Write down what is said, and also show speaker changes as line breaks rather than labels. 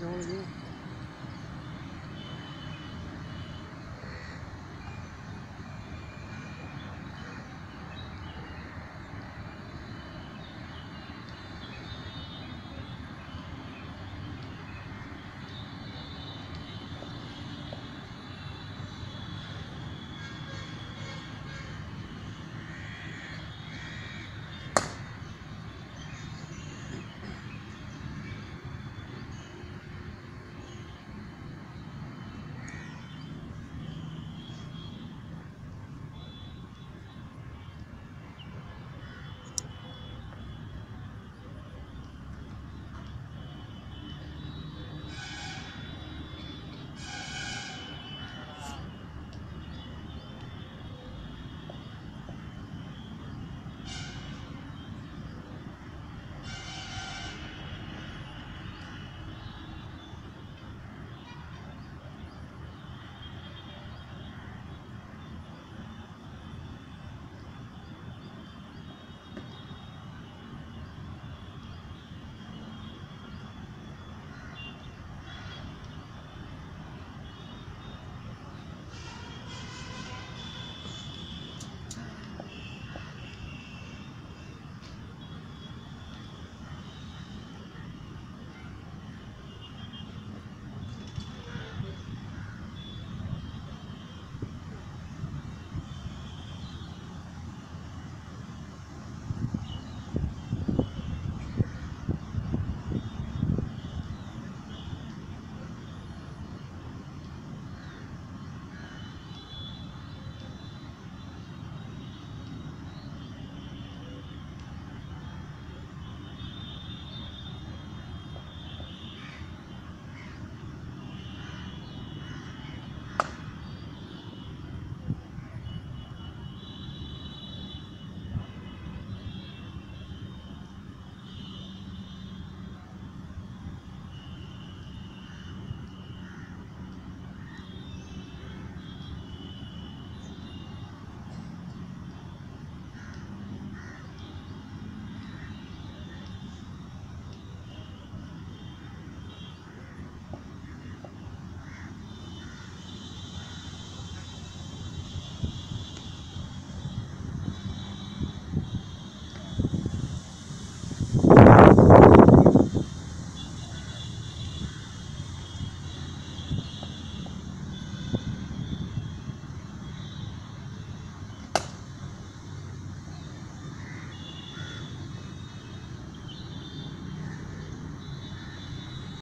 That's all it is.